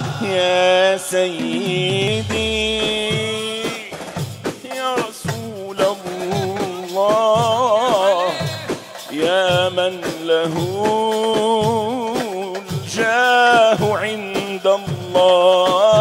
يا سيدي يا رسول الله يا من له الجاه عند الله.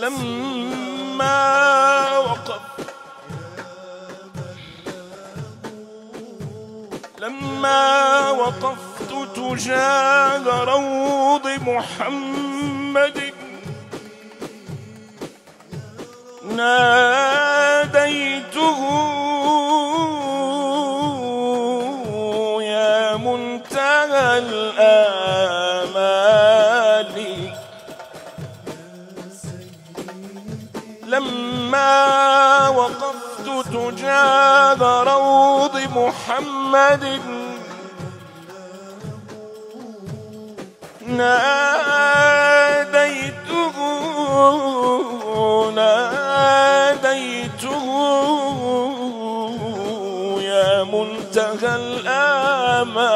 لما وقف. لما وقفت تجاه روض محمد. ناديته يا منتهى الآمال وقفت تجاه روض محمد. ناديته ناديته يا منتهى الآمال.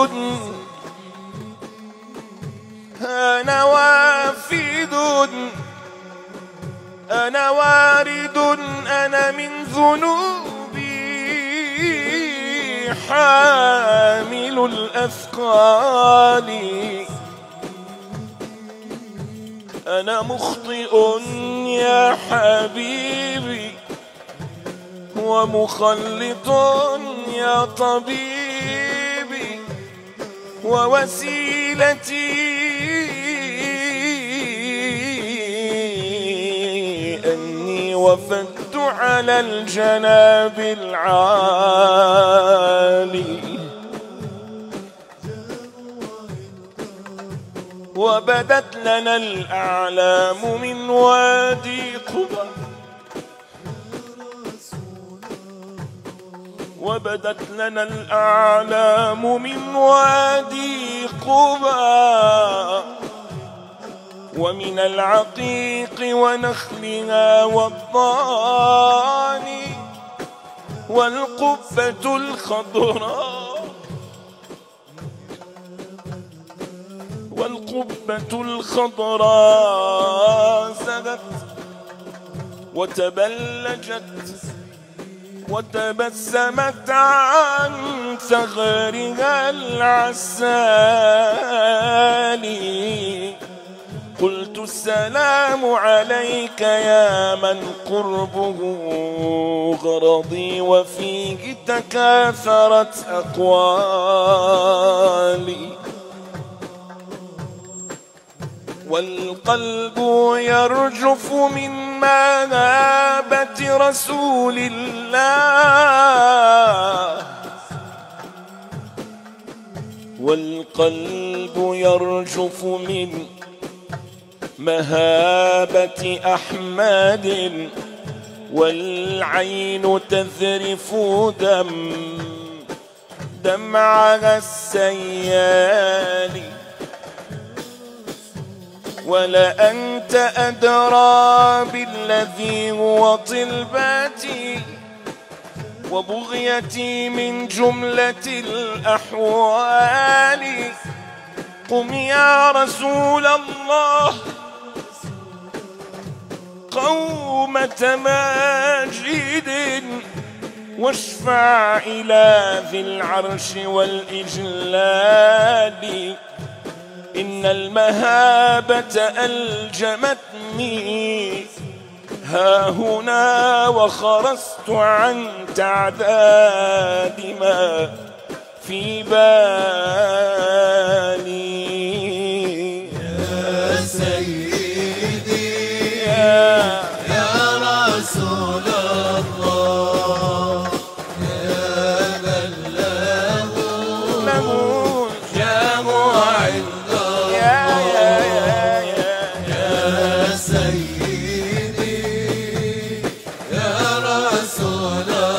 قاصد أنا وافد أنا وارد أنا من ذنوبي حامل الأثقال. أنا مخطئ يا حبيبي ومخلط يا طبيبي ووسيلتي. أني وفدت على الجناب العالي. وبدت لنا الأعلام من وادي قبى وبدت لنا الأعلام من وادي قبى. ومن العقيق ونخلها والضان والقبة الخضراء. والقبة الخضراء زغت وتبلجت وتبسمت عن ثغرها العسالي. قلت السلام عليك يا من قربه غرضي وفيه تكاثرت أقوالي. والقلب يرجف من مهابة رسول الله. والقلب يرجف من مهابة أحمد. والعين تذرف دم دمعها السيالي ولأنت أدرى بالذي هو طلباتي وبغيتي من جملة الأحوال. قم يا رسول الله. قومة ماجد واشفع إلى ذي العرش والإجلال. إن المهابة ألجمتني ها هنا وخرست عن تعداد ما في بالي. يا سيدي يا رسول الله يا Lord.